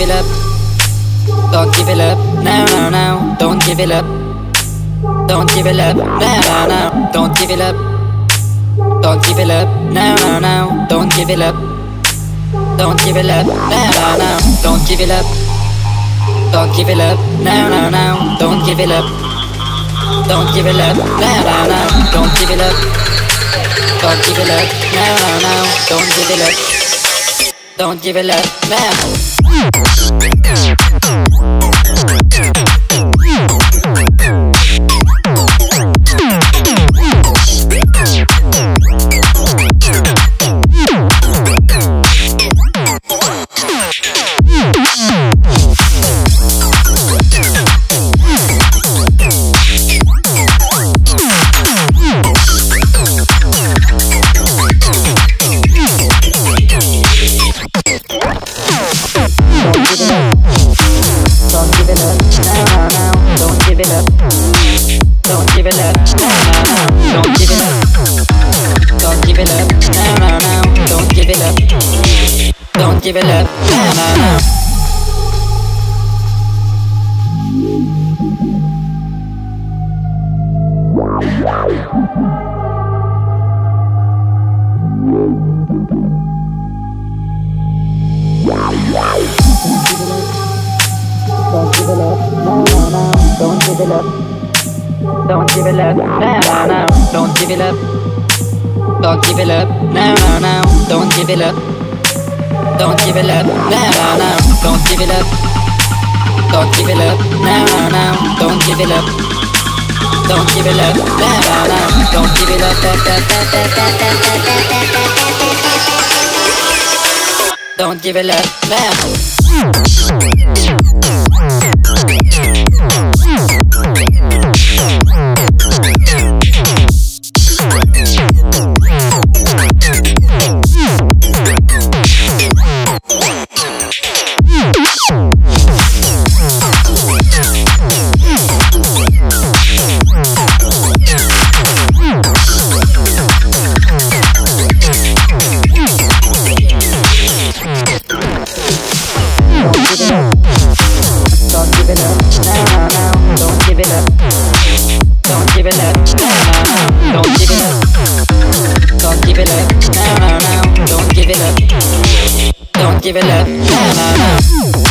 give it up. Don't give it up. No, no, no. Don't give it up. Don't give it up. No, no, no. Don't give it up. Don't give it up. No, no, no. Don't give it up. Don't give it up. No, no, no. Don't give it up. Don't give it up. No, no, no. Don't give it up. Don't give it up. No, no, no. Don't give it up. Don't give it up. No, no, no. Don't give it up. Don't give it up. No. Yeah. It up. Don't give it up. Don't give it up. No, no, no. Don't give it up. Don't give it up. Don't give it up. Don't give it up. Don't give it up. No, no, no. Don't give it up. Don't give it up. No, no, no. Don't give it up. Don't give it up. No, no, no. Don't give it up. Don't give it up. No, no, no. Don't give it up. Don't give it up. No, no, no. Don't give it up. Da, da, da, da, da. Don't give it up. No. Give it up. Don't give it up.